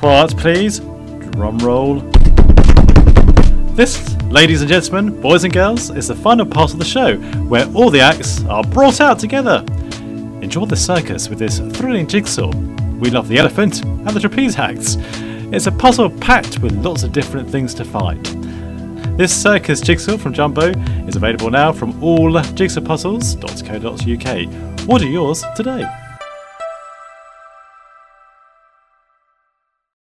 Quiet, please. Drum roll. This, ladies and gentlemen, boys and girls, is the final part of the show where all the acts are brought out together. Enjoy the circus with this thrilling jigsaw. We love the elephant and the trapeze acts. It's a puzzle packed with lots of different things to find. This circus jigsaw from Jumbo is available now from all jigsawpuzzles.co.uk. Order yours today.